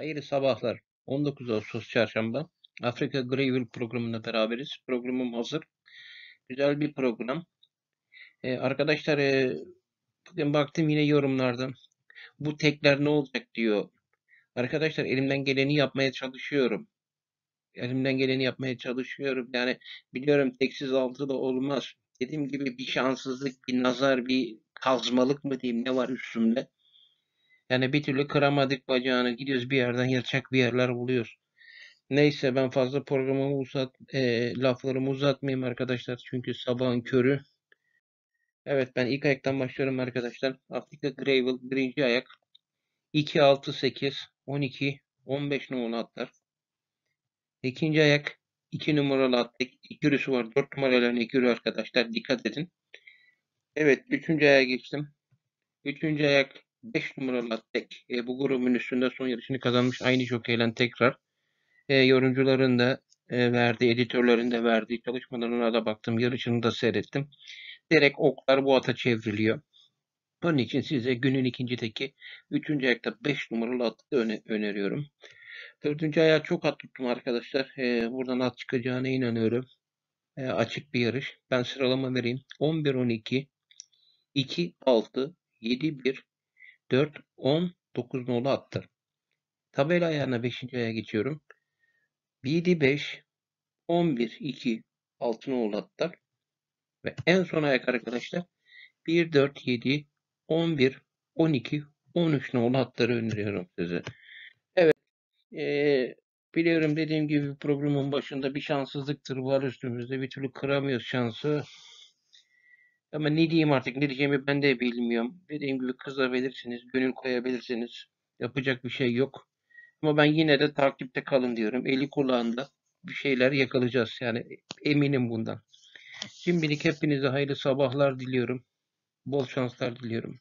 Hayırlı sabahlar. 19 Ağustos Çarşamba. Afrika Greyville programında beraberiz. Programım hazır. Güzel bir program. Ee, arkadaşlar e, bugün baktım yine yorumlarda. Bu tekler ne olacak diyor. Arkadaşlar elimden geleni yapmaya çalışıyorum. Elimden geleni yapmaya çalışıyorum. Yani biliyorum teksiz altı da olmaz. Dediğim gibi bir şanssızlık, bir nazar, bir kazmalık mı diyeyim ne var üstümde. Yani bir türlü kıramadık bacağını. Gidiyoruz bir yerden yatacak bir yerler buluyoruz. Neyse ben fazla programımı uzat, e, laflarımı uzatmayayım arkadaşlar. Çünkü sabahın körü. Evet ben ilk ayaktan başlıyorum arkadaşlar. Afrika Gravel birinci ayak. 2, 6, 8, 12, 15 numaralı atlar. İkinci ayak 2 numaralı attık. İkürüsü var. 4 numaralı ikürü arkadaşlar. Dikkat edin. Evet. Üçüncü aya geçtim. Üçüncü ayak 5 numaralı tek. E, bu grubun üstünde son yarışını kazanmış. Aynı jokeyle tekrar. E, yorumcuların da e, verdiği, editörlerin de verdiği çalışmadan ona da baktım. Yarışını da seyrettim. Direkt oklar bu ata çevriliyor. Onun için size günün ikinci teki 3. ayakta 5 numaralı atı öne öneriyorum. Dördüncü ayağı çok at tuttum arkadaşlar. E, buradan at çıkacağına inanıyorum. E, açık bir yarış. Ben sıralama vereyim. 11-12 2-6 7-1 4, 10, 9 nolu attır. Tabela ayağına 5. aya geçiyorum. 7, 5, 11, 2, 6 nolu atlar. Ve en son ayak arkadaşlar 1, 4, 7, 11, 12, 13 nolu atları öneriyorum size. Evet. Ee, biliyorum dediğim gibi programın başında bir şanssızlıktır var üstümüzde. Bir türlü kıramıyoruz şansı. Ama ne diyeyim artık ne diyeceğimi ben de bilmiyorum. Dediğim gibi kızabilirsiniz, gönül koyabilirsiniz. Yapacak bir şey yok. Ama ben yine de takipte kalın diyorum. Eli kulağında bir şeyler yakalayacağız. Yani eminim bundan. Şimdilik hepinize hayırlı sabahlar diliyorum. Bol şanslar diliyorum.